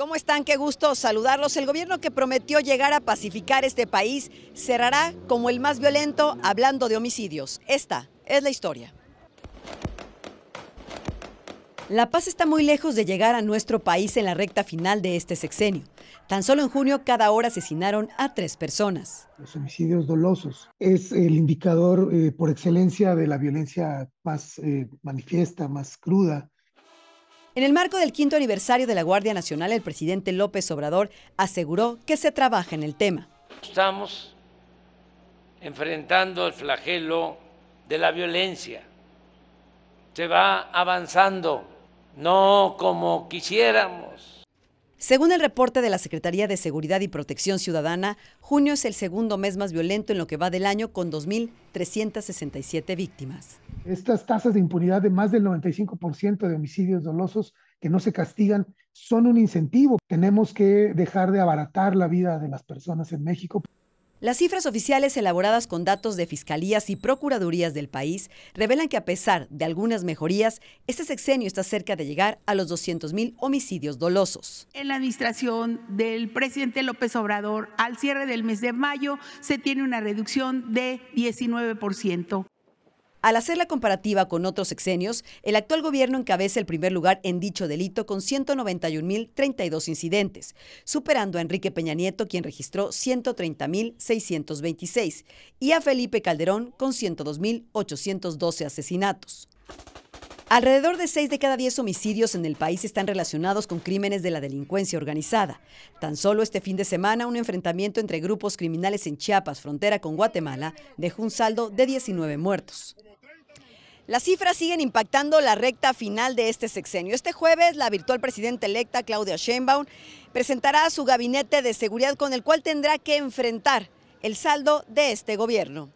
¿Cómo están? Qué gusto saludarlos. El gobierno que prometió llegar a pacificar este país cerrará como el más violento hablando de homicidios. Esta es la historia. La paz está muy lejos de llegar a nuestro país en la recta final de este sexenio. Tan solo en junio cada hora asesinaron a tres personas. Los homicidios dolosos es el indicador eh, por excelencia de la violencia más eh, manifiesta, más cruda en el marco del quinto aniversario de la Guardia Nacional, el presidente López Obrador aseguró que se trabaja en el tema. Estamos enfrentando el flagelo de la violencia. Se va avanzando, no como quisiéramos según el reporte de la Secretaría de Seguridad y Protección Ciudadana, junio es el segundo mes más violento en lo que va del año con 2.367 víctimas. Estas tasas de impunidad de más del 95% de homicidios dolosos que no se castigan son un incentivo. Tenemos que dejar de abaratar la vida de las personas en México. Las cifras oficiales elaboradas con datos de fiscalías y procuradurías del país revelan que a pesar de algunas mejorías, este sexenio está cerca de llegar a los 200.000 homicidios dolosos. En la administración del presidente López Obrador, al cierre del mes de mayo, se tiene una reducción de 19%. Al hacer la comparativa con otros sexenios, el actual gobierno encabeza el primer lugar en dicho delito con 191.032 incidentes, superando a Enrique Peña Nieto, quien registró 130.626, y a Felipe Calderón con 102.812 asesinatos. Alrededor de 6 de cada 10 homicidios en el país están relacionados con crímenes de la delincuencia organizada. Tan solo este fin de semana, un enfrentamiento entre grupos criminales en Chiapas, frontera con Guatemala, dejó un saldo de 19 muertos. Las cifras siguen impactando la recta final de este sexenio. Este jueves, la virtual presidenta electa, Claudia Sheinbaum, presentará su gabinete de seguridad con el cual tendrá que enfrentar el saldo de este gobierno.